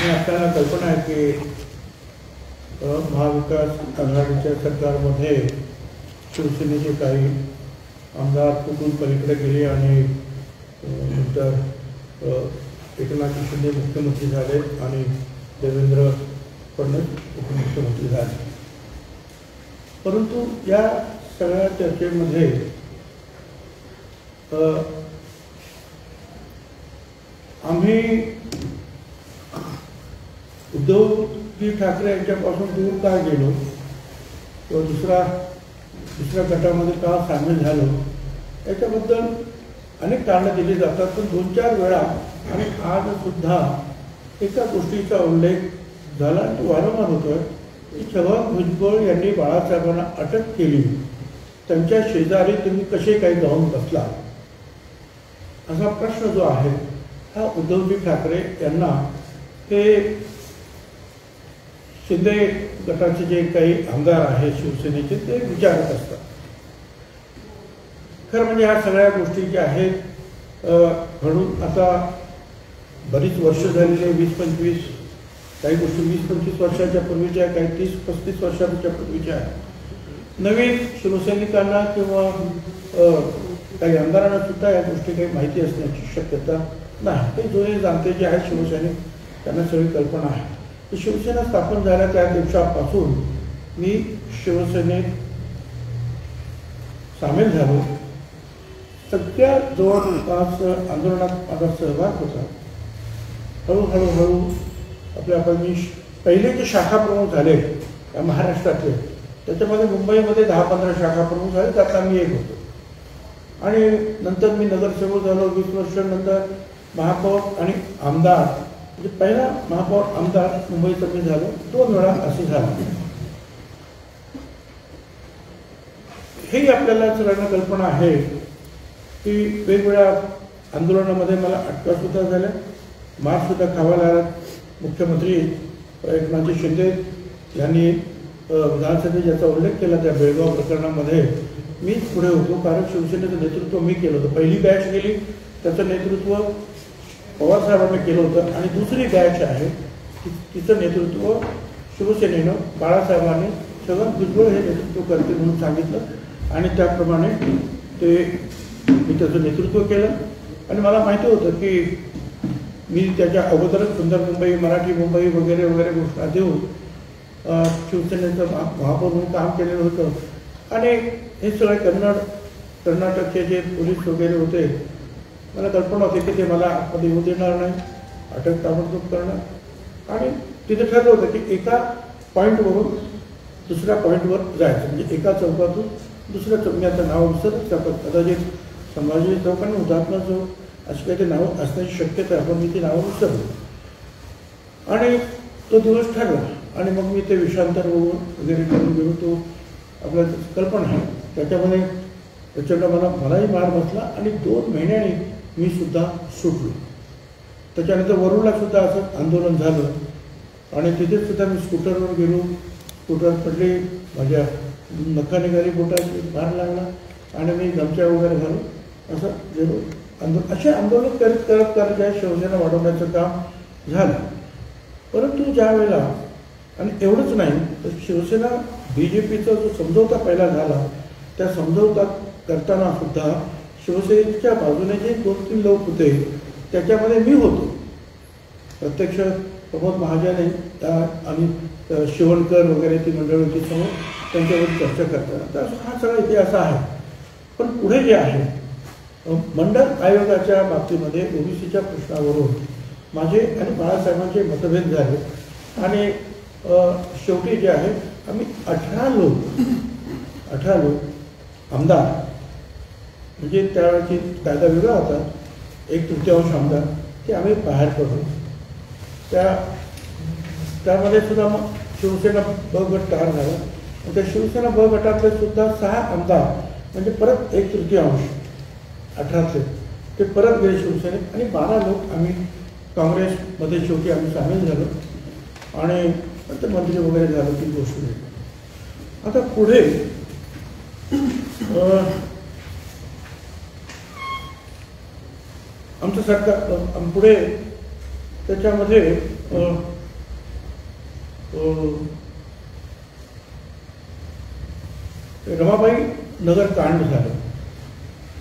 आणि आपल्याला कल्पना आहे की महाविकास आघाडीच्या सरकारमध्ये शिवसेनेचे काही आमदार कुठून पलीकडे गेले आणि नंतर एकनाथ शिंदे मुख्यमंत्री झाले आणि देवेंद्र फडणवीस उपमुख्यमंत्री झाले. परंतु या सगळ्या चर्चेमध्ये आम्ही उद्धवजी ठाकरे यांच्यापासून दूर का गेलो? किंवा दुसरा दुसऱ्या गटामध्ये का सामील झालो? याच्याबद्दल अनेक कारणं दिली जातात पण दोन चार वेळा आणि आज सुद्धा एका गोष्टीचा उल्लेख झाला आणि तो वारंवार होतो की छगन भुजबळ यांनी बाळासाहेबांना अटक केली. त्यांच्या शेजारी तुम्ही कसे काही जाऊन बसला? असा प्रश्न जो आहे हा उद्धवजी ठाकरे यांना हे शिंदे गटाचे जे काही आमदार आहेत शिवसेनेचे ते विचारत असतात. खरं म्हणजे ह्या सगळ्या गोष्टी ज्या आहेत म्हणून आता बरीच वर्ष झालेली वीस पंचवीस काही गोष्टी वीस पंचवीस वर्षाच्या पूर्वीच्या काही तीस पस्तीस वर्षाच्या पूर्वीच्या आहेत. नवीन शिवसैनिकांना किंवा काही आमदारांना सुद्धा या गोष्टी काही माहिती असण्याची शक्यता नाही. ते जुने जाणते जे आहेत शिवसैनिक त्यांना सगळी कल्पना आहे. की शिवसेना स्थापन झाल्या त्या दिवसापासून मी शिवसेनेत सामील झालो. सगळ्या जवळपास आंदोलनात माझा सहभाग होता. हळूहळू हळू आपल्या आपण मी पहिले जे शाखा प्रमुख झाले या महाराष्ट्रातले त्याच्यामध्ये मुंबईमध्ये दहा पंधरा शाखा प्रमुख झाले त्यातला मी एक होतो. आणि नंतर मी नगरसेवक झालो वीस वर्षानंतर महापौर आणि आमदार म्हणजे पहिला महापौर आमदार मुंबईचं मी झालो दोन वेळा असे झालं. हेही आपल्याला सगळ्यांना कल्पना आहे की वेगवेगळ्या आंदोलनामध्ये मला अटका सुद्धा झाल्या. मार सुद्धा खावा लागला. मुख्यमंत्री एकनाथजी शिंदे यांनी विधानसभेत ज्याचा उल्लेख केला त्या बेळगाव प्रकरणामध्ये मीच पुढे होतो. कारण शिवसेनेचं नेतृत्व मी केलं होतं. पहिली बॅच गेली. त्याचं नेतृत्व पवारसाहेबांनी केलं होतं. आणि दुसरी बॅच आहे तिचं नेतृत्व शिवसेनेनं बाळासाहेबांनी छगन भुजबळ हे नेतृत्व करते म्हणून सांगितलं. आणि त्याप्रमाणे ते मी त्याचं नेतृत्व केलं. आणि मला माहिती होतं की मी त्याच्या अगोदरच सुंदर मुंबई मराठी मुंबई वगैरे वगैरे घोषणा देऊन शिवसेनेचं महापौर म्हणून काम केलेलं होतं. आणि हे सगळे कन्नड कर्नाटकचे जे पोलीस वगैरे होते मला कल्पना होती की ते मला आतमध्ये येऊ देणार नाही. अटक ताबडतोब करणार. आणि तिथे ठरलं होतं की एका पॉईंटवरून दुसऱ्या पॉईंटवर जायचं. म्हणजे एका चौकातून दुसऱ्या चौकाचं नाव विसरत आपण कदाचित संभाजी चौक आणि हुतात्मा चौक अशी काही ते नावं असण्याची शक्यता आहे पण मी ती नावं विसरलो. आणि तो दिवस ठरला. आणि मग मी ते विषांतर होऊन वगैरे करून गेलो तो आपल्या कल्पना आहे. त्याच्यामध्ये प्रचंड मला मलाही मार बसला. आणि दोन महिन्यांनी मी सुद्धा सुटलो. त्याच्यानंतर वरुडला सुद्धा असं आंदोलन झालं. आणि तिथे सुद्धा मी स्कूटरवर गेलो. स्कूटर पडले माझ्या नका निघाली बोटाची भार लागला आणि मी गमच्या वगैरे घालून असं गेलो. आंदोलन असे आंदोलन करत करत करत या शिवसेना वाढवण्याचं काम झालं. परंतु ज्या वेळेला आणि एवढंच नाही तर शिवसेना बी जे पीचा जो समझोता पहिला झाला त्या समझोता करताना सुद्धा शिवसेनेच्या बाजूने जे दोन तीन लोक होते त्याच्यामध्ये मी होतो. प्रत्यक्ष प्रमोद महाजन त्या आणि शिवणकर वगैरे ती मंडळ होती समोर त्यांच्यावर चर्चा करताना. तर हा सगळा इतिहास आहे. पण पुढे जे आहे मंडळ आयोगाच्या बाबतीमध्ये ओबीसीच्या प्रश्नावरून माझे आणि बाळासाहेबांचे मतभेद झाले. आणि शेवटी जे आहे आम्ही अठरा लोक अठरा लोक आमदार म्हणजे त्यावेळेची कायदा वेगळा होता. एक तृतीयांश आमदार ते आम्ही बाहेर पडलो. त्या त्यामध्ये सुद्धा मग शिवसेना ब गट तयार झाला. आणि त्या शिवसेना ब गटातले सुद्धा सहा आमदार म्हणजे परत एक तृतीयांश अठरातले ते परत गेले शिवसेनेत. आणि बारा लोक आम्ही काँग्रेसमध्ये शेवटी आम्ही सामील झालो. आणि नंतर मंत्री वगैरे झालो ती गोष्ट आता पुढे आमचं सरकार पुढे त्याच्यामध्ये रमाबाई नगर कांड झालं.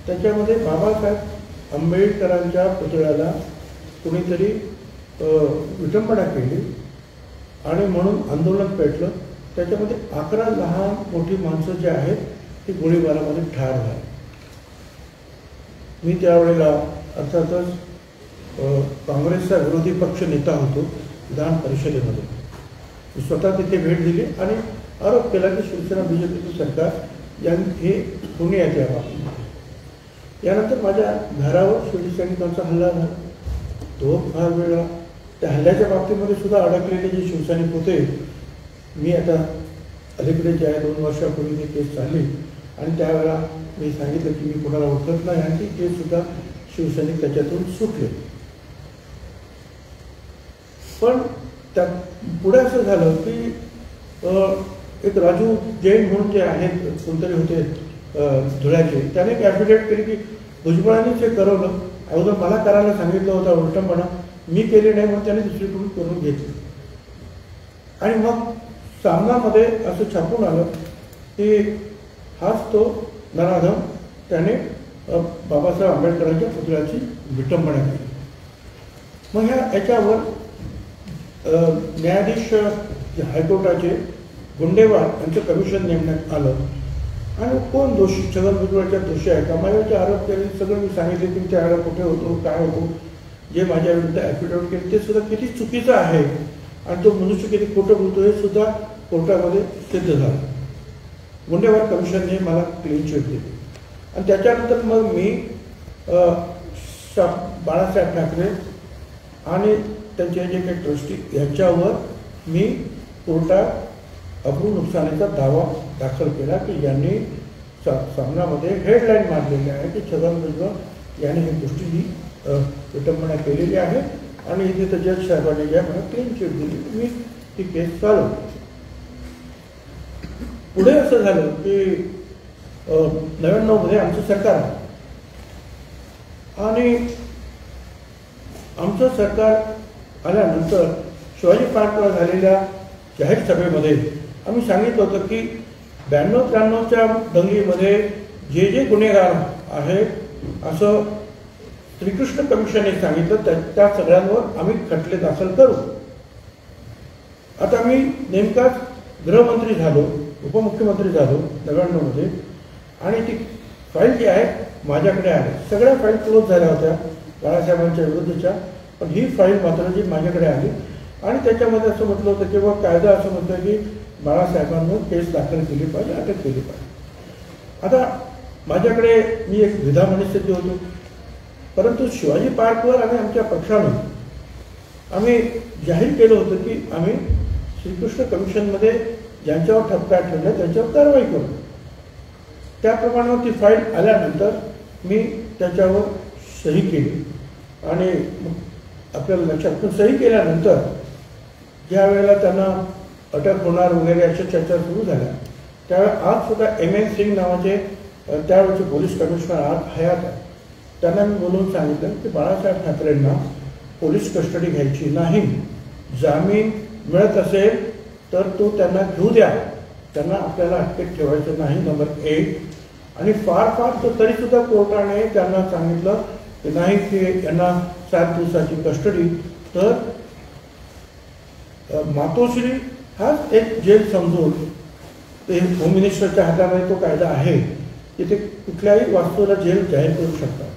त्याच्यामध्ये बाबासाहेब आंबेडकरांच्या पुतळ्याला कुणीतरी विटंबना केली आणि म्हणून आंदोलन पेटलं. त्याच्यामध्ये अकरा लहान मोठी माणसं जे आहेत ती गोळीबारामध्ये ठार झाली. मी त्यावेळेला अर्थातच काँग्रेसचा विरोधी पक्ष नेता होतो विधान परिषदेमध्ये. स्वतः तिथे भेट दिली आणि आरोप केला की शिवसेना बीजेपीचं सरकार या हे कोणी आहेत या यानंतर माझ्या घरावर शिवसैनिकांचा हल्ला झाला. तो फार वेळा त्या हल्ल्याच्या बाबतीमध्ये सुद्धा अडकलेले जे शिवसैनिक होते मी आता अलीकडे जे आहे दोन वर्षापूर्वी ती केस चालली. आणि त्यावेळेला मी सांगितलं की मी कोणाला ओळखत नाही. आणि ती केस सुद्धा शिवसैनिक त्याच्यातून सुटले. पण त्या पुढे असं झालं की एक राजू जैन म्हणून जे आहेत कोणतरी होते धुळ्याचे त्याने एक ॲफिडेविट केली की भुजबळांनीच हे करवलं अगोदर मला करायला सांगितलं होतं उलटंपणा मी केले नाही म्हणून त्याने दुसरीकडून करून घेतली. आणि मग सामनामध्ये असं छापून आलं की हाच तो नराधम त्याने बाबासाहेब आंबेडकरांच्या पुतळ्याची विटंबना केली. मग ह्या याच्यावर न्यायाधीश हायकोर्टाचे गुंडेवार यांचं कमिशन नेमण्यात आलं. आणि कोण दोषी? छगन भुजबळच्या दोषी आहे का? माझ्यावरचे आरोप केले सगळं मी सांगितले की मी कुठे होतो काय होतो जे माझ्या विरुद्ध ॲफिडेविट केले ते सुद्धा किती चुकीचं आहे. आणि तो मनुष्य किती खोटं बोलतो हे सुद्धा कोर्टामध्ये सिद्ध झालं. गुंडेवार कमिशनने मला क्लीन चिट दिली. आणि त्याच्यानंतर मग मी शा बाळासाहेब ठाकरे आणि त्यांचे जे काही ट्रस्टी याच्यावर मी कोर्टात अब्रू नुकसानीचा दावा दाखल केला की यांनी सा सामनामध्ये हेडलाईन मारलेली आहे की छगन भुजबळ यांनी ही गोष्टी ही विटंबना केलेली आहे आणि इथे तर जज साहेबांनी ज्या मला क्लीन चिट दिली. मी ती केस चालवली पुढे असं झालं की नव्याण्णवमध्ये आमचं सरकार आलं. आणि आमचं सरकार आल्यानंतर शिवाजी पार्कला झालेल्या जाहीर सभेमध्ये आम्ही सांगितलं होतं की ब्याण्णव त्र्याण्णवच्या दंगलीमध्ये जे जे गुन्हेगार आहेत असं श्रीकृष्ण कमिशनने सांगितलं त्या त्या सगळ्यांवर आम्ही खटले दाखल करू आता मी नेमकाच गृहमंत्री झालो उपमुख्यमंत्री झालो नव्याण्णवमध्ये आणि ती फाईल जी आहे माझ्याकडे आहे. सगळ्या फाईल क्लोज झाल्या होत्या बाळासाहेबांच्या विरुद्धच्या पण ही फाईल मात्र जी माझ्याकडे आली. आणि त्याच्यामध्ये असं म्हटलं होतं की बाबा कायदा असं म्हणतो की बाळासाहेबांवर केस दाखल केली पाहिजे अटक केली पाहिजे. आता माझ्याकडे मी एक विधा मनस्थिती होतो. परंतु शिवाजी पार्कवर आम्ही आमच्या पक्षाने आम्ही जाहीर केलं होतं की आम्ही श्रीकृष्ण कमिशनमध्ये ज्यांच्यावर ठपका ठेवला त्यांच्यावर कारवाई करू. त्याप्रमाणे ती फाईल आल्यानंतर मी त्याच्यावर सही केली. आणि आपल्याला लक्षात पण सही केल्यानंतर ज्या वेळेला त्यांना अटक होणार वगैरे अशा चर्चा सुरू झाल्या. त्यावेळेला आज सुद्धा एम एन सिंग नावाचे अ, त्यावेळेचे पोलीस कमिशनर आज हयात आहे त्यांना मी बोलून सांगितलं की बाळासाहेब ठाकरेंना पोलीस कस्टडी घ्यायची नाही. जामीन मिळत असेल तर तो त्यांना घेऊ द्या. त्यांना आपल्याला अटकेत ठेवायचं नाही. नंबर एक. आणि फार फार तरी सुद्धा कोर्टाने त्यांना सांगितलं की नाही की यांना सात दिवसाची कस्टडी. तर मातोश्री हाच एक जेल समजून ते होम मिनिस्टरच्या हातामध्ये तो कायदा आहे की ते कुठल्याही वास्तूला जेल जाहीर करू शकतात.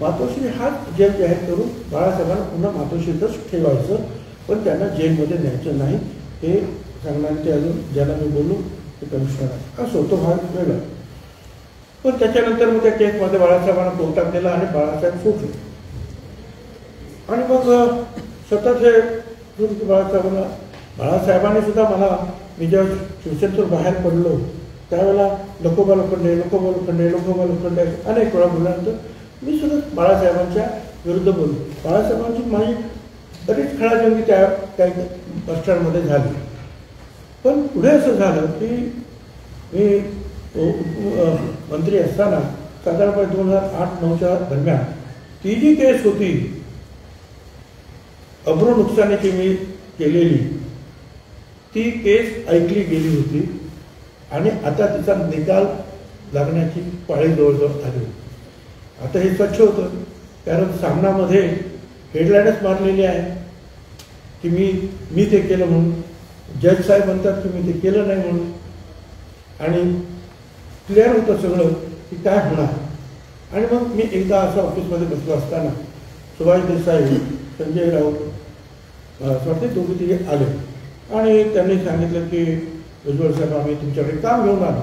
मातोश्री हाच जेल जाहीर करून बाळासाहेबांना पुन्हा मातोश्रीतच ठेवायचं पण त्यांना जेलमध्ये न्यायचं नाही. हे सांगणार ते अजून ज्याला मी बोलू ते कमिशनर आहे असो तो भाग वेगळा. पण त्याच्यानंतर मग त्या केसमध्ये बाळासाहेबांना कोर्टात दिला आणि बाळासाहेब सुटले. आणि मग अ, सतत हे बाळासाहेबांना बाळासाहेबांनी सुद्धा मला मी जेव्हा शिवसेनेतून बाहेर पडलो त्यावेळेला लोकोबा लोखंडे लोकोबा लोखंडे लोकोबा लोखंडे अनेक वेळा बोलल्यानंतर मी सुद्धा बाळासाहेबांच्या विरुद्ध बोललो. बाळासाहेबांची माझी बरीच खेळाजंगी त्या काही बसस्टँडमध्ये झाली. पण पुढे असं झालं की मी मंत्री असताना साधारणपणे दोन हजार आठ नऊच्या दरम्यान ती जी केस होती अब्रू नुकसानीची मी केलेली ती केस ऐकली गेली होती आणि आता तिचा निकाल लागण्याची पाळी जवळजवळ आली होती. आता हे स्वच्छ होतं कारण सामनामध्ये हेडलाईनच मारलेली आहे की मी मी ते केलं म्हणून जज साहेब म्हणतात की मी ते केलं नाही म्हणून. आणि क्लिअर होतं सगळं की काय होणार. आणि मग मी एकदा असं ऑफिसमध्ये बसलो असताना सुभाष देसाई संजय राऊत स्वतः असं वाटते दोघे तिघे आले. आणि त्यांनी सांगितलं की उज्ज्वल साहेब आम्ही तुमच्याकडे काम घेऊन आलो.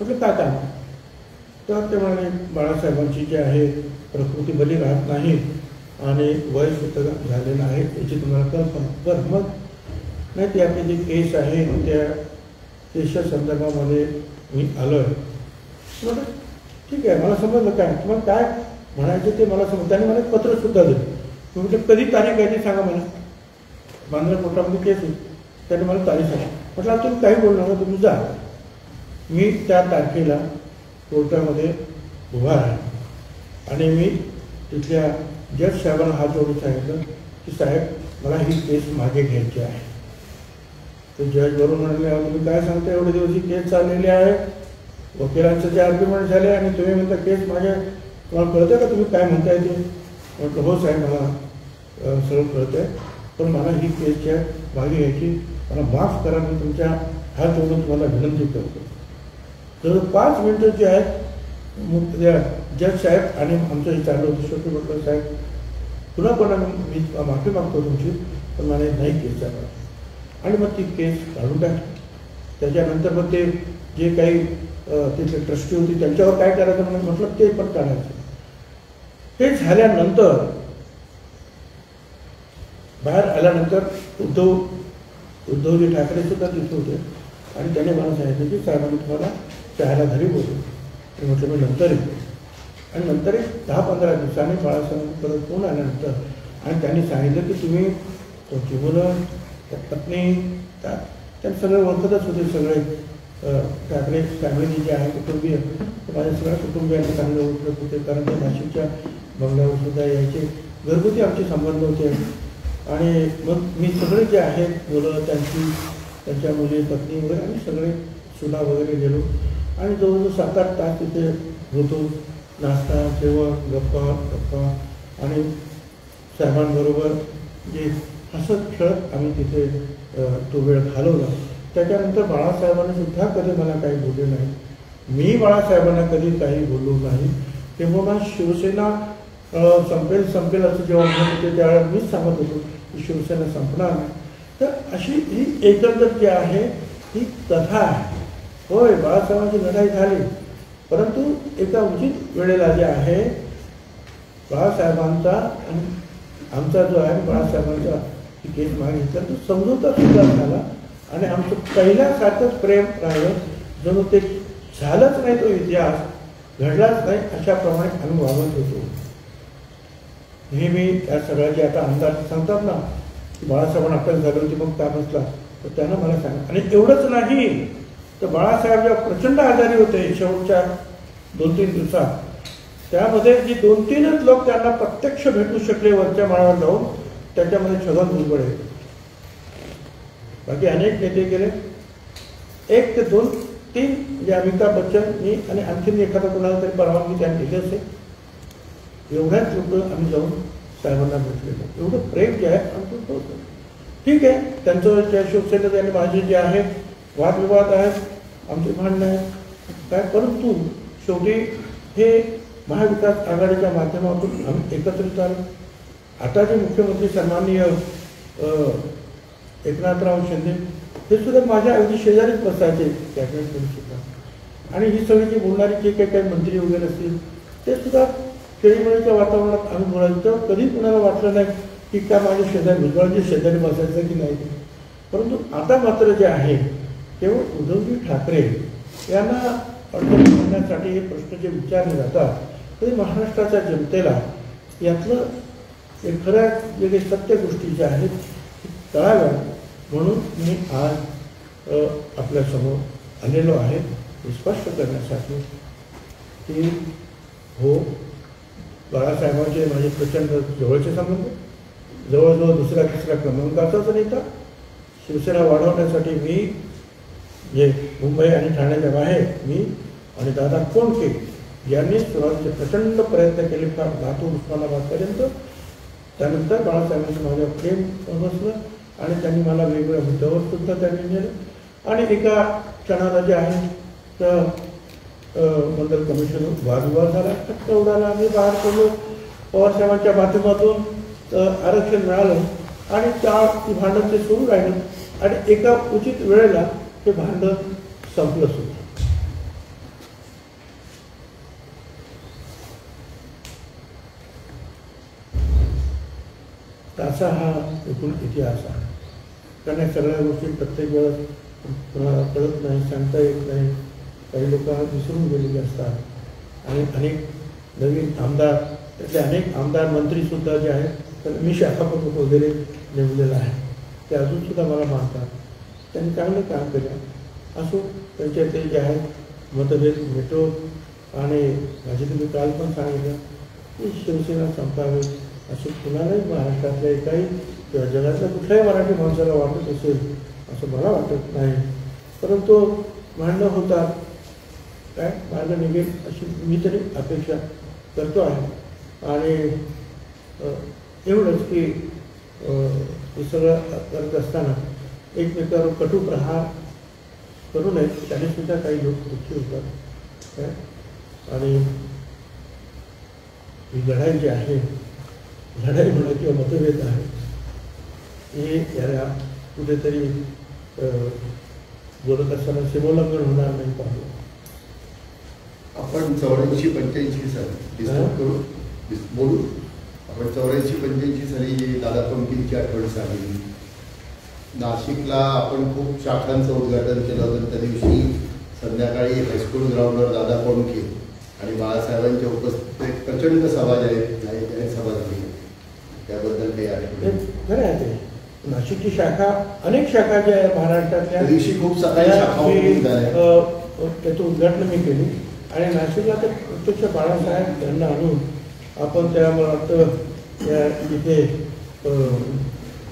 म्हटलं काय काम तर ते म्हणाले बाळासाहेबांची जी आहे प्रकृती बरी राहत नाही आणि वय सुद्धा झालेलं आहे याची तुम्हाला कल्पना. तर मग नाही ते आपली जी केस आहे त्या केसच्या संदर्भामध्ये मी आलो आहे म्हटलं ठीक आहे मला समजलं काय. तुम्हाला काय म्हणायचं ते मला समजतं आणि मला एक पत्र सुद्धा दिलं. मी म्हटलं कधी तारीख आहे ते सांगा मला. बांद्रा कोर्टामध्ये केस होती त्याने मला तारीख सांगा म्हटलं तुम्ही काही बोलणार ना तुम्ही जा. मी त्या तारखेला कोर्टामध्ये उभा आहे आणि मी तिथल्या जज साहेबांना हात जोडून सांगितलं की साहेब मला ही केस मागे घ्यायची आहे. ते जज बरोबर म्हणाले तुम्ही काय सांगता? एवढे दिवस ही केस चाललेली आहे. वकिलांचं जे आर्ग्युमेंट झाले आणि तुम्ही म्हणता केस माझ्या तुम्हाला कळतं का? तुम्ही काय म्हणताय ते? म्हटलं हो साहेब मला सर्व कळतं कळतंय. पण मला ही केसच्या मागे घ्यायची. मला माफ करा मी तुमच्या हात जोडून तुम्हाला विनंती करतो. तर पाच मिनटं जे आहेत मग त्या जज साहेब आणि आमचं हे चालू होतं शेवटी म्हटलं साहेब. पुन्हा पुन्हा मी माफी मागतो तुमची पण मला नाही केस चालणार आणि मग ती केस काढून टाकली. त्याच्यानंतर मग ते जे काही तिथले ट्रस्टी होती त्यांच्यावर काय करायचं म्हणून म्हटलं ते पण काढायचं. हे झाल्यानंतर बाहेर आल्यानंतर उद्धव उद्धवजी ठाकरे सुद्धा तिथे होते. आणि त्याने मला सांगितलं की साहेबांनी तुम्हाला चहायला घरी बोलू ते म्हटलं मी नंतर येतो. आणि नंतर एक दहा पंधरा दिवसांनी बाळासाहेब परत फोन आल्यानंतर आणि त्यांनी सांगितलं की तुम्ही तुमची मुलं त्या पत्नी त्या त्या सगळे ओळखतच होते सगळे. ठाकरे फॅमिली जे आहे कुटुंबीय माझ्या सगळ्या कुटुंबियांना चांगले उपयोग होते कारण ते नाशिकच्या बंगल्यावर सुद्धा यायचे. घरगुती आमचे संबंध होते. आणि मग मी सगळे जे आहेत मुलं त्यांची त्यांच्या मुली पत्नी वगैरे आम्ही सगळे सुना वगैरे गेलो. आणि जवळजवळ सात आठ तास तिथे होतो. नाश्ता जेवण गप्पा गप्पा. आणि साहेबांबरोबर जे हसत खेळत आम्ही तिथे तो वेळ घालवला. त्याच्यानंतर बाळासाहेबांनी सुद्धा कधी मला काही बोलले नाही. मी बाळासाहेबांना कधी काही बोललो नाही. तेव्हा शिवसेना संपेल संपेल असं जेव्हा म्हणत होते त्यावेळेला मीच सांगत होतो की शिवसेना संपणार नाही. तर अशी ही एकंदर जी आहे ही कथा आहे. होय बाळासाहेबांची लढाई झाली. परंतु एका उचित वेळेला जे आहे बाळासाहेबांचा आणि आमचा जो आहे बाळासाहेबांचा केस मागितला तो समजूता सुद्धा झाला. आणि आमचं पहिल्यासारखंच प्रेम राहिलं जणू ते झालंच नाही तो इतिहास घडलाच नाही अशाप्रमाणे आम्ही वागत होतो. नेहमी त्या सगळ्याचे आता अंदाज सांगतात ना की बाळासाहेबांना आपल्याला झाली मग काय बसला. तर त्यानं मला सांग. आणि एवढंच नाही तर बाळासाहेब जेव्हा प्रचंड आजारी होते शेवटच्या दोन तीन दिवसात त्यामध्ये जी दोन तीनच लोक त्यांना प्रत्यक्ष भेटू शकले वरच्या माळावर जाऊन त्याच्यामध्ये छगन भुजबळ आहे बाकी अनेक नेते गेले. एक ते दोन तीन म्हणजे अमिताभ बच्चन मी आणि आणखीन एखादा कोणाला तरी परवानगी त्यांनी दिली असेल. एवढ्याच लोक आम्ही जाऊन साहेबांना भेटलेलो. एवढं प्रेम जे आहे आमचं होतं. ठीक आहे त्यांचं ज्या शिवसेनेचं आणि माझे जे आहे वादविवाद आहेत आमचे भांडणं आहेत. काय? परंतु शेवटी हे महाविकास आघाडीच्या माध्यमातून आम्ही एकत्रित आलो. आता जे मुख्यमंत्री सन्माननीय एकनाथराव शिंदे हे सुद्धा माझ्या अगदी शेजारीच बसायचे कॅबिनेटमध्ये सुद्धा आणि ही सगळी जी बोलणारी जे काही काही मंत्री वगैरे असतील ते सुद्धा खेळीमेळीच्या वातावरणात आम्ही बोलायचो. तेव्हा कधी कुणाला वाटलं नाही की का माझ्या शेजारी भुजबळांच्या शेजारी बसायचं की नाही. परंतु आता मात्र जे आहे केवळ उद्धवजी ठाकरे यांना अडचण करण्यासाठी हे प्रश्न जे विचारले जातात तरी महाराष्ट्राच्या जनतेला यातलं एक खऱ्या जे काही सत्य गोष्टी ज्या आहेत तळाव्या म्हणून मी आज आपल्यासमोर आलेलो आहे. हे स्पष्ट करण्यासाठी की हो बाळासाहेबांचे माझे प्रचंड जवळचे संबंध जवळजवळ दुसऱ्या तिसऱ्या क्रमांकाचाच नेता शिवसेना वाढवण्यासाठी मी जे मुंबई आणि ठाण्याच्या बाहेर मी आणि दादा कोणके यांनी सुरुवातीचे प्रचंड प्रयत्न केले फार लातूर उस्मानाबादपर्यंत. त्यानंतर बाळासाहेबांचं माझ्या प्रेम समजलं आणि त्यांनी मला वेगवेगळ्या मुद्द्यावर सुद्धा त्यांनी नेलं. आणि एका क्षणाला जे आहे तर मंडल कमिशन वादविवाद झाला. टक्क उडाला आम्ही बाहेर पडलो. पवारसाहेबांच्या माध्यमातून आरक्षण मिळालं. आणि त्या ती भांडण ते सुरू राहिलं. आणि एका उचित वेळेला ते भांडण संपलं सुद्धा. त्याचा हा एकूण इतिहास आहे. कारण या सगळ्या गोष्टी प्रत्येक वेळेस कोणाला कळत नाही सांगता येत नाही. काही लोक विसरून गेलेले असतात. आणि अनेक नवीन आमदार त्यातले अनेक आमदार मंत्रीसुद्धा जे आहेत तर मी शाखा वगैरे नेमलेलं आहे. ते अजूनसुद्धा मला मानतात. त्यांनी चांगलं काम केलं. असो त्यांच्यातले ते जे आहेत मतभेद मिटो. आणि माझे तुम्ही काल पण सांगितलं. की शिवसेना संपावी असं कुणालाही महाराष्ट्रातल्या एकाही किंवा जगातल्या कुठल्याही मराठी माणसाला वाटत असेल असं मला वाटत नाही. परंतु भांडणं होतात. काय? भांडणं निघेल अशी मी तरी अपेक्षा करतो आहे. आणि एवढंच की हे सगळं करत असताना एकमेकावर कटू प्रहार करू नये त्यानेसुद्धा काही लोक दुःखी होतात. काय? आणि ही लढाई जी आहे लढाई म्हणा किंवा मतभेद आहे हे याला कुठेतरी बोलत असताना सीमोल्लंघन होणार नाही पाहिजे आपण चौऱ्याऐंशी पंच्याऐंशी साली डिस्कस? करू. बोलू. आपण चौऱ्याऐंशी पंच्याऐंशी साली जी दादा पंपींची आठवण सांगितली. नाशिकला आपण खूप शाखांचं उद्घाटन केलं होतं. त्या दिवशी संध्याकाळी हायस्कूल ग्राउंडवर दादा कोणके आणि बाळासाहेबांच्या उपस्थितीत एक प्रचंड सभा जाहीर जाहीर सभा झाली. त्याबद्दल काही ते आठवण खरं आहे ते. नाशिकची शाखा अनेक शाखा ज्या आहे महाराष्ट्रातल्या. दिवशी खूप सकाळी शाखा झाल्या त्याचं उद्घाटन मी केली. आणि नाशिकला तर प्रत्यक्ष बाळासाहेब यांना आणून आपण त्या मला वाटतं त्या इथे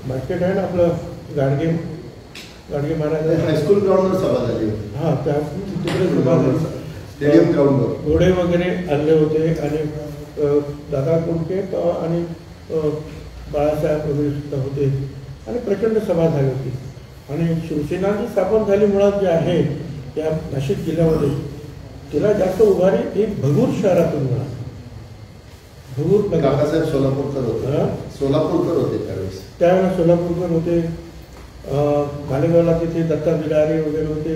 मार्केट आहे ना आपलं गाडगे गाडगे महाराज हायस्कूल ग्राउंडवर सभा झाली. होती हां त्या तिकडे सभा झाली. स्टेडियम ग्राउंडवर. घोडे वगैरे आणले होते आणि अ, दादा अ, आणि बाळासाहेब वगैरे सुद्धा होते. आणि प्रचंड सभा झाली होती. आणि शिवसेना जी स्थापन झाली मुळात जी आहे या नाशिक जिल्ह्यामध्ये तिला जास्त उभारी ही भगूर शहरातून मिळाली. भगूर. काकासाहेब सोलापूरकर होते? सोलापूरकर होते त्यावेळेस. त्यावेळेला सोलापूरकर होते. अं, मालेगावला तिथे दत्ता बिडारे वगैरे होते.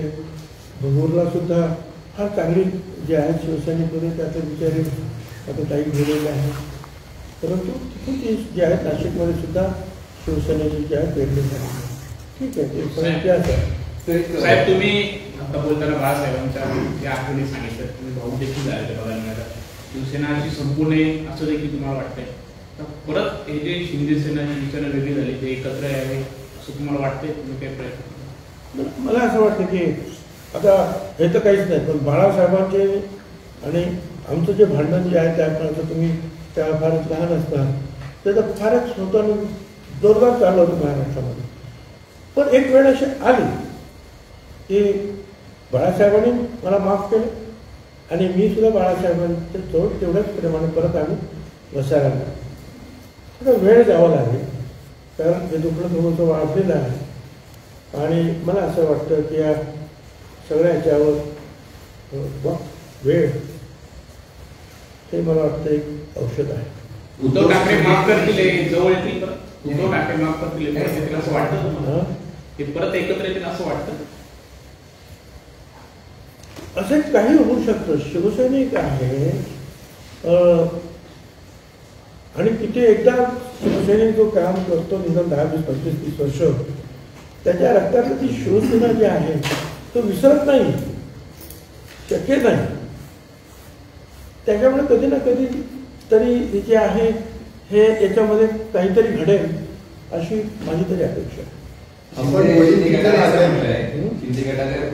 भगूरला सुद्धा फार चांगली जे आहेत शिवसैनिक होते त्याचे बिचारे आता काही गेलेले आहेत. परंतु तिथून ती जे आहेत नाशिकमध्ये सुद्धा शिवसेनेचे जे आहेत पेरले झाले. ठीक आहे ते इतिहास आहे. साहेब तुम्ही आता बोलताना बाळासाहेबांच्या आठवणी सांगितलं तुम्ही भाऊ देखील झाले बघायला मिळालं. शिवसेना अशी संपूर्ण आहे असं देखील तुम्हाला वाटतंय? तर परत हे जे शिंदे सेना शिवसेना वेगळी झाली ते एकत्र यावे असं तुम्हाला वाटतंय? तुम्ही काय प्रयत्न मला असं वाटतं की आता हे तर काहीच नाही पण बाळासाहेबांचे आणि आमचं जे भांडण जे आहे त्यापर्यंत तुम्ही त्या फारच लहान असतात ते फारच स्वतःने जोरदार चाललं होतं महाराष्ट्रामध्ये. पण एक वेळ अशी आली की बाळासाहेबांनी मला माफ केलं आणि मी सुद्धा बाळासाहेबांचे जवळ तेवढ्याच प्रमाणे परत आम्ही बसायला लागलो. थोडा वेळ द्यावा लागेल कारण हे दुखणं थोडंसं वाढलेलं आहे. आणि मला असं वाटतं की या सगळ्या ह्याच्यावर वेळ हे मला वाटतं एक औषध आहे. उद्धव ठाकरे माफ करतील जवळ येतील उद्धव ठाकरे माफ करतील येतील असं वाटतं? हे? परत एकत्र येतील असं वाटतं? असं काही होऊ शकतं. शिवसैनिक आहे. आणि तिथे एकदा शिवसैनिक जो काम करतो निदान दहा वीस पंचवीस तीस वर्ष त्याच्या रक्तातली ती शिवसेना जी आहे तो विसरत नाही. शक्य नाही. त्याच्यामुळे कधी ना कधी तरी हे जे आहे हे याच्यामध्ये काहीतरी घडेल अशी माझी तरी अपेक्षा आहे. आपण हं?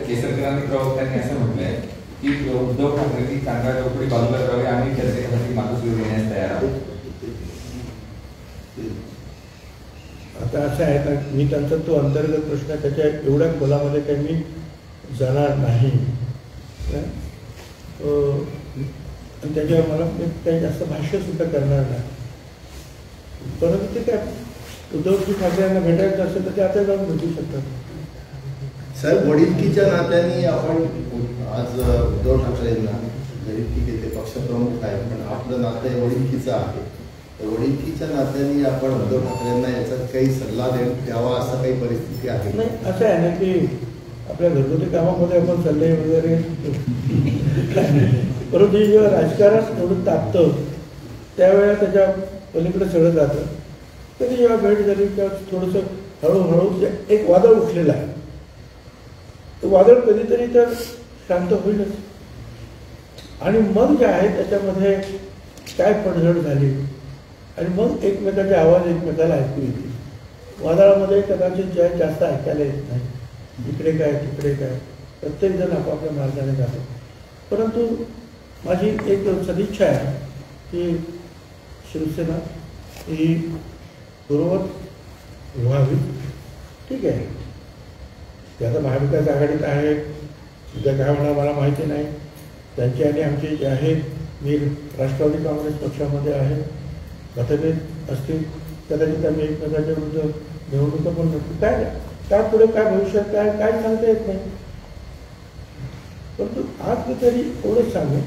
केसरकरांनी प्रवक्त्यांनी असं म्हटलंय की उद्धव ठाकरेंनी कांदा चौकडी बाजूला करावी आम्ही चर्चेसाठी मागं सुरू घेण्यास तयार आहोत. आता असं आहे ना मी त्यांचा तो अंतर्गत प्रश्न त्याच्या एवढ्या खोलामध्ये काही मी जाणार नाही. आणि त्याच्यावर मला मी काही जास्त भाष्य सुद्धा करणार नाही. परंतु ते काय उद्धवजी ठाकरे यांना भेटायचं असेल तर ते आता जाऊन भेटू शकतात. साहेब वडीलकीच्या नात्याने आपण आज उद्धव ठाकरेंना जरी ठीक आहे ते पक्षप्रमुख आहेत पण आपलं नातं हे वडीलकीचं आहे. तर वडीलकीच्या नात्याने आपण उद्धव ठाकरेंना याच्यात काही सल्ला दे द्यावा असं काही परिस्थिती आहे? नाही असं आहे ना की आपल्या घरगुती कामामध्ये आपण सल्ले वगैरे परंतु जेव्हा राजकारण थोडं तापतं त्यावेळेला त्याच्या पलीकडे सगळं जातं कधी जेव्हा भेट झाली तेव्हा थोडंसं हळूहळू एक वादळ उठलेलं आहे. ते वादळ कधीतरी तर शांत होईलच. आणि मग जे आहे त्याच्यामध्ये काय पडझड झाली? आणि मग एकमेकाचे आवाज एकमेकाला ऐकू येतील. वादळामध्ये कदाचित जे आहे जास्त ऐकायला येत नाही. इकडे काय तिकडे काय? प्रत्येकजण आपापल्या मार्गाने जातो. परंतु माझी एक सदिच्छा आहे की शिवसेना ही पूर्ववत व्हावी. ठीक आहे. ते आता महाविकास आघाडीत आहे. उद्या काय होणार मला माहिती नाही. त्यांचे आणि आमचे जे आहेत मी राष्ट्रवादी काँग्रेस पक्षामध्ये आहे. मतभेद असतील कदाचित आम्ही एकमेकांच्या विरुद्ध निवडणुका पण नसतो काय काय पुढे काय भविष्यात काय काय सांगता येत नाही. परंतु आज मी तरी एवढंच सांगेन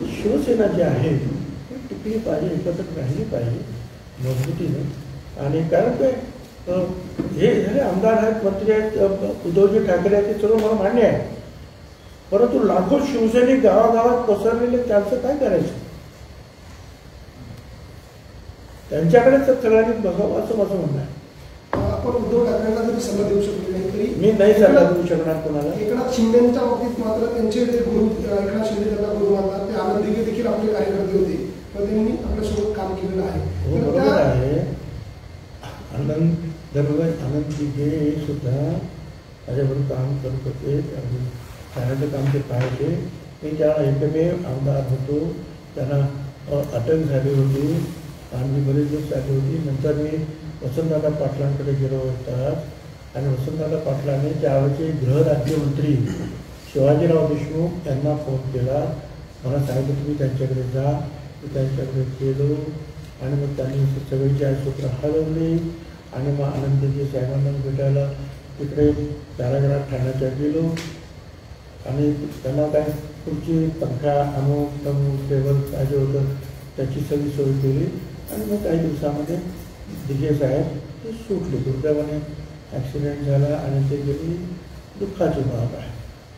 शिवसेना जी आहे ती टिकली पाहिजे एकत्र राहिली पाहिजे मजबूतीने. आणि कारण काय हे झाले आमदार आहेत मंत्री आहेत उद्धवजी ठाकरे आहेत ते सर्व मला मान्य आहे. परंतु लाखो शिवसैनिक गावागावात पसरलेले त्यांचं काय करायचं? त्यांच्याकडेच तर सगळ्यांनी बघावं असं माझं म्हणणं आहे. आपण उद्धव ठाकरेंना जरी सल्ला देऊ शकलो नाही तरी मी नाही सल्ला देऊ शकणार कोणाला. एकनाथ शिंदेच्या बाबतीत मात्र त्यांचे जे गुरु एकनाथ शिंदे त्यांना गुरु मानतात. ते आनंद दिघे देखील आपले कार्यकर्ते होते. पण त्यांनी आपल्यासोबत काम केलेलं आहे. हो बरोबर आहे. आनंद दरबार आनंद दिघे सुद्धा माझ्याबरोबर काम करत होते. त्यानंतर काम ते पाहायचे मी त्या एकमेव आमदार होतो त्यांना अटक झाली होती. आणि मी बरेच दिवस आली होती नंतर मी वसंतदादा पाटलांकडे गेलो होतात आणि वसंतदादा पाटलांनी त्यावेळेचे गृहराज्यमंत्री शिवाजीराव देशमुख यांना फोन केला. मला सांगितलं तुम्ही त्यांच्याकडे जा. मी त्यांच्याकडे गेलो. आणि मग त्यांनी सगळी जी आहे सूत्र हलवली. आणि मग आनंदजी साहेबांना भेटायला तिकडे कारागृहात ठाण्याच्या गेलो. आणि त्यांना काय पुढची पंखा अमुक तमुक टेबल पाहिजे होतं त्याची सगळी सोय केली. आणि मग काही दिवसामध्ये दिघे साहेब ते सुटले. दुर्दैवाने ॲक्सिडेंट झाला आणि ते गेली दुःखाची बाब आहे.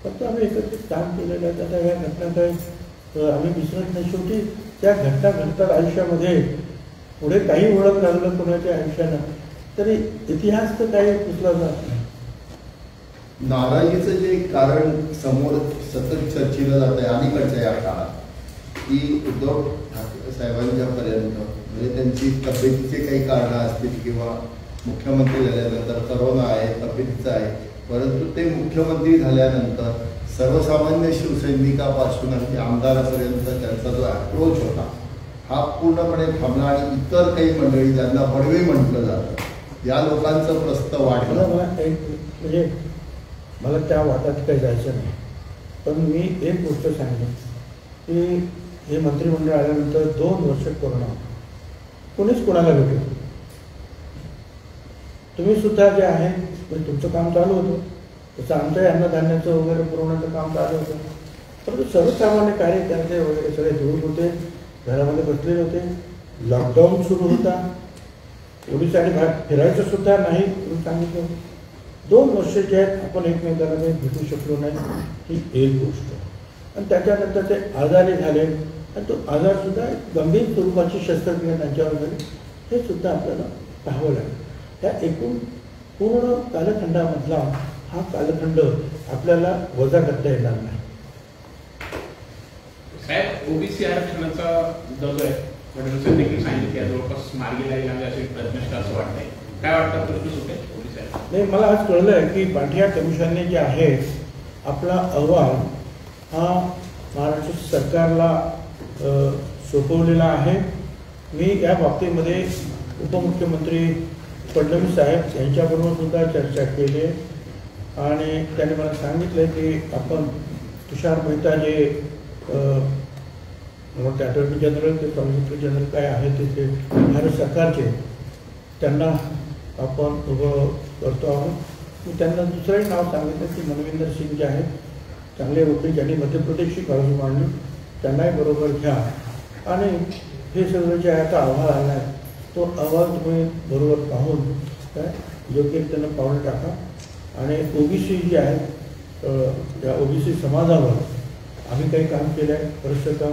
फक्त आम्ही एकत्रित काम केलेलं आहे. आता ह्या घटना काय आम्ही विसरत नाही. शेवटी त्या घटना घडतात आयुष्यामध्ये पुढे काही ओळख लागलं कोणाच्या आयुष्यानं तरी इतिहास तर काही पुसला जात नाही. नाराजीचं जे कारण समोर सतत चर्चेलं जात आहे अलीकडच्या या काळात की उद्धव ठाकरे साहेबांच्या पर्यंत म्हणजे त्यांची तब्येतीचे काही कारणं असतील किंवा मुख्यमंत्री झाल्यानंतर करोना आहे तब्येतीचं आहे परंतु ते मुख्यमंत्री झाल्यानंतर सर्वसामान्य शिवसैनिकापासून अगदी आमदारापर्यंत त्यांचा जो ॲप्रोच होता हा पूर्णपणे थांबला आणि इतर काही मंडळी ज्यांना बडवे म्हटलं जातं या लोकांचं प्रस्त वाढलं. मला म्हणजे मला त्या वाटात काही जायचं नाही. पण मी एक गोष्ट सांगेन की हे मंत्रिमंडळ आल्यानंतर दोन वर्ष कोरोना कोणीच कोणाला भेटलं तुम्ही सुद्धा जे आहे म्हणजे तुमचं काम चालू होतं. तसं आमचंही अन्नधान्याचं वगैरे पुरवण्याचं काम चालू होतं. परंतु सर्वसामान्य कार्यकर्ते वगैरे सगळे दूर होते. घरामध्ये बसलेले होते. लॉकडाऊन सुरू होता. ओडिशाने बाहेर फिरायचं सुद्धा नाही म्हणून सांगितलं. दोन वर्ष जे आहेत आपण एकमेकांना भेटू शकलो नाही. ही एक गोष्ट. आणि त्याच्यानंतर ते आजारी झाले. आणि तो आजार सुद्धा एक गंभीर स्वरूपाची शस्त्रक्रिया त्यांच्यावर झाली हे सुद्धा आपल्याला पाहावं लागेल. त्या एकूण पूर्ण कालखंडामधला हा कालखंड आपल्याला वजा करता येणार नाही. साहेब ओबीसी आरक्षणाचा मुद्दा जो आहे फडणवीसांनी देखील सांगितलं की जवळपास मार्गी लागेल असे प्रश्न असं वाटतंय. काय वाटतं? प्रश्न सुटे नाही मला आज कळलं आहे की पाठिया कमिशनने जे आहे आपला अहवाल हा महाराष्ट्र सरकारला सोपवलेला आहे. मी या बाबतीमध्ये उपमुख्यमंत्री फडणवीस साहेब यांच्याबरोबर सुद्धा चर्चा केली. आहे. आणि त्यांनी मला सांगितलं की आपण तुषार मेहता जे अ, अटॉर्नी जनरल ते सॉलिसिटर जनरल काय आहे ते भारत सरकारचे त्यांना आपण उभं करतो आहोत. मी त्यांना दुसरंही नाव सांगितलं की मनविंदर सिंग जे आहेत चांगले वकील ज्यांनी मध्य प्रदेशची काळजी मांडली. त्यांनाही बरोबर घ्या. आणि हे सगळं जे आहे आता अहवाल आला आहे तो अहवाल तुम्ही बरोबर पाहून काय योग्य त्यांना पाहून टाका. आणि ओबीसी जे आहेत अ, त्या ओबीसी समाजावर आम्ही काही काम केलं आहे. बरंचसं काम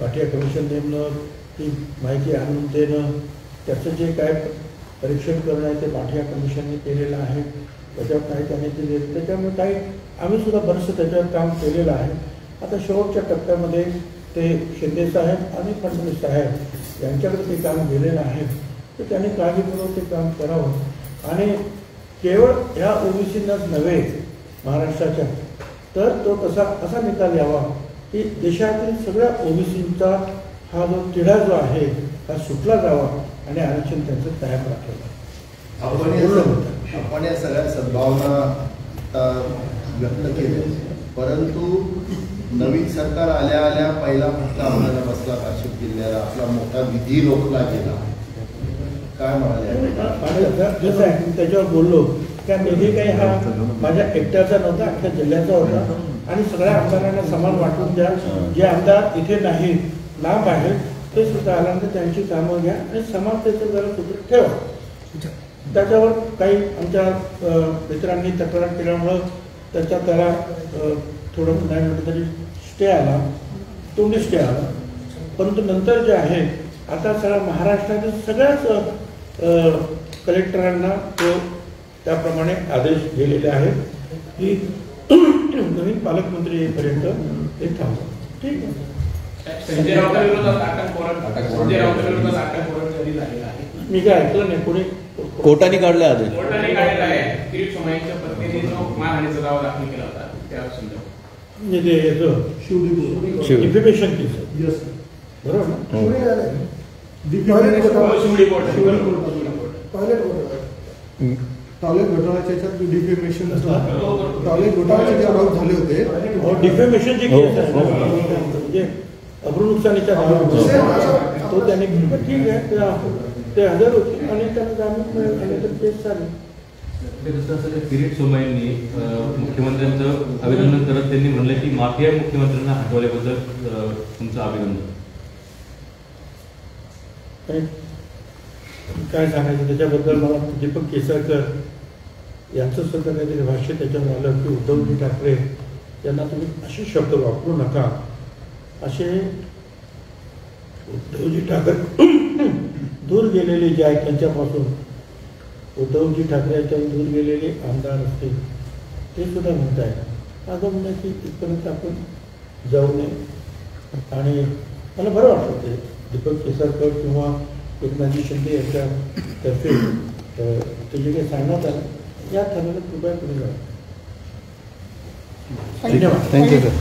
पाठिया कमिशन नेमणं ती माहिती आणून देणं त्याचं जे काय परीक्षण करणं आहे ते पाठिया कमिशनने केलेलं आहे. त्याच्यावर काही त्यांनी दिले त्याच्यामुळे काही आम्ही सुद्धा बरंचसं त्याच्यावर काम केलेलं आहे. आता शेवटच्या टप्प्यामध्ये ते शिंदे साहेब आणि फडणवीस साहेब यांच्याकडे ते काम गेलेलं आहे. तर त्यांनी काळजीपूर्वक ते काम करावं. आणि केवळ ह्या ओबीसींनाच नव्हे महाराष्ट्राच्या तर तो तसा असा निकाल यावा की देशातील सगळ्या ओबीसींचा हा जो तिढा जो आहे हा सुटला जावा आणि आरक्षण त्यांचं कायम राखावं आपण या सग- आपण या सगळ्या सद्भावना व्यक्त केल्या. परंतु नवीन सरकार आल्या आल्या पहिला फटका आपल्याला बसला नाशिक जिल्ह्याला. आपला मोठा विधी रोखला गेला. काय म्हणाले जसं आहे मी त्याच्यावर बोललो त्या निधी काही हा माझ्या एकट्याचा नव्हता अख्ख्या जिल्ह्याचा होता. आणि सगळ्या आमदारांना समान वाटून द्या. जे आमदार इथे नाही लांब आहेत ते सुद्धा आल्यानंतर त्यांची कामं घ्या आणि समानतेचं जरा सूत्र ठेवा. त्याच्यावर काही आमच्या मित्रांनी तक्रार केल्यामुळं त्याचा त्याला थोडं नाही म्हटलं तरी स्टे आला. तोंडी स्टे आला. परंतु नंतर जे आहे आता सगळ्या महाराष्ट्रातील सगळ्याच कलेक्टरांना तो त्याप्रमाणे आदेश दिलेले आहेत की नवीन पालकमंत्री येईपर्यंत ते थांबवा ठीक आहे. मी काय ऐकलं नाही कोणी कोर्टाने काढले आदेश. कोर्टाने काढलेला आहे. पत्नीने जो मानहानीचा दावा दाखल केला कोर्ट. कोर्ट टॉयलेट वगैरे टॉयलेट घोटाळ्याच्या याच्यात डिफेमेशन बरोबर. टॉयलेट घोटाळ्याचे जे आरोप झाले होते. हो डिफेमेशनची हो, केस हो. म्हणजे अब्रू नुकसानीच्या हो. तो त्यांनी ठीक आहे ते- हजर होते आणि त्यांना जामीन मिळाला आणि तर केस की किरीट सोमय्यांनी मुख्यमंत्र्यांचं अभिनंदन करत त्यांनी म्हणलं की माफिया मुख्यमंत्र्यांना हटवल्याबद्दल तुमचं अभिनंदन. काय सांगायचं त्याच्याबद्दल मला दीपक केसरकर यांचं सुद्धा काहीतरी भाष्य त्याच्यावर आलं की उद्धवजी ठाकरे यांना तुम्ही असे शब्द वापरू नका. असे उद्धवजी ठाकरे दूर गेलेले जे आहेत त्यांच्यापासून उद्धवजी ठाकरे यांच्यावर दूर गेलेले आमदार असतील ते सुद्धा म्हणत आहेत. माझं म्हणणं की इथपर्यंत आपण जाऊ नये. आणि मला बरं वाटतं ते दीपक केसरकर किंवा एकनाथजी शिंदे यांच्या तर्फे ते जे काही सांगण्यात आलं या ठरलेलं कृपया पुढे जावं धन्यवाद थँक्यू सर